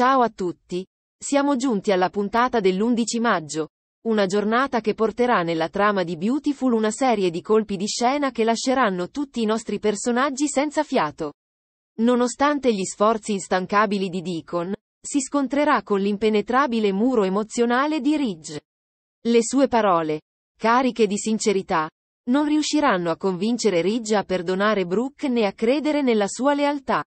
Ciao a tutti. Siamo giunti alla puntata dell'11 maggio. Una giornata che porterà nella trama di Beautiful una serie di colpi di scena che lasceranno tutti i nostri personaggi senza fiato. Nonostante gli sforzi instancabili di Deacon, si scontrerà con l'impenetrabile muro emozionale di Ridge. Le sue parole, cariche di sincerità, non riusciranno a convincere Ridge a perdonare Brooke né a credere nella sua lealtà.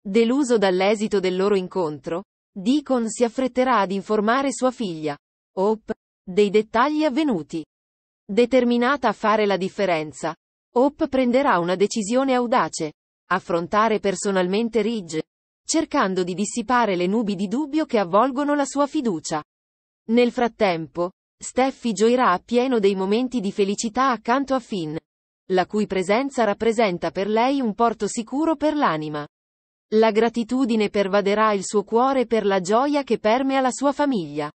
Deluso dall'esito del loro incontro, Deacon si affretterà ad informare sua figlia, Hope, dei dettagli avvenuti. Determinata a fare la differenza, Hope prenderà una decisione audace, affrontare personalmente Ridge, cercando di dissipare le nubi di dubbio che avvolgono la sua fiducia. Nel frattempo, Steffi gioirà appieno dei momenti di felicità accanto a Finn, la cui presenza rappresenta per lei un porto sicuro per l'anima. La gratitudine pervaderà il suo cuore per la gioia che permea la sua famiglia.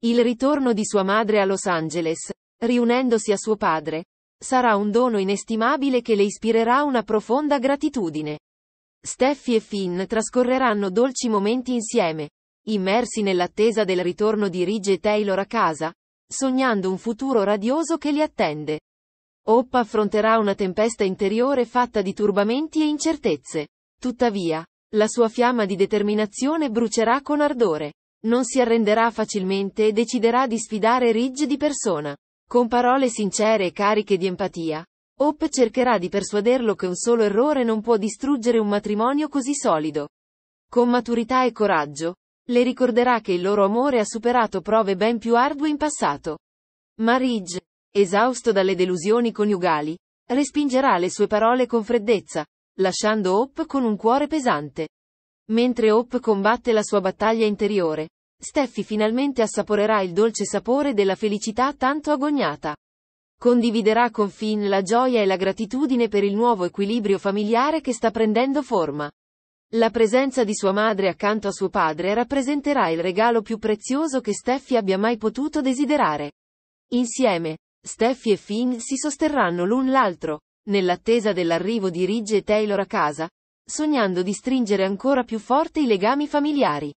Il ritorno di sua madre a Los Angeles, riunendosi a suo padre, sarà un dono inestimabile che le ispirerà una profonda gratitudine. Steffi e Finn trascorreranno dolci momenti insieme, immersi nell'attesa del ritorno di Ridge e Taylor a casa, sognando un futuro radioso che li attende. Hope affronterà una tempesta interiore fatta di turbamenti e incertezze. Tuttavia, la sua fiamma di determinazione brucerà con ardore. Non si arrenderà facilmente e deciderà di sfidare Ridge di persona. Con parole sincere e cariche di empatia, Hope cercherà di persuaderlo che un solo errore non può distruggere un matrimonio così solido. Con maturità e coraggio, le ricorderà che il loro amore ha superato prove ben più ardue in passato. Ma Ridge, esausto dalle delusioni coniugali, respingerà le sue parole con freddezza, lasciando Hope con un cuore pesante. Mentre Hope combatte la sua battaglia interiore, Steffi finalmente assaporerà il dolce sapore della felicità tanto agognata. Condividerà con Finn la gioia e la gratitudine per il nuovo equilibrio familiare che sta prendendo forma. La presenza di sua madre accanto a suo padre rappresenterà il regalo più prezioso che Steffi abbia mai potuto desiderare. Insieme, Steffi e Finn si sosterranno l'un l'altro, nell'attesa dell'arrivo di Ridge e Taylor a casa, sognando di stringere ancora più forte i legami familiari.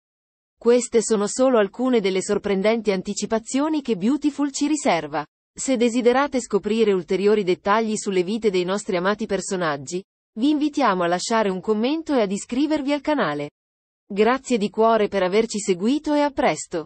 Queste sono solo alcune delle sorprendenti anticipazioni che Beautiful ci riserva. Se desiderate scoprire ulteriori dettagli sulle vite dei nostri amati personaggi, vi invitiamo a lasciare un commento e ad iscrivervi al canale. Grazie di cuore per averci seguito e a presto.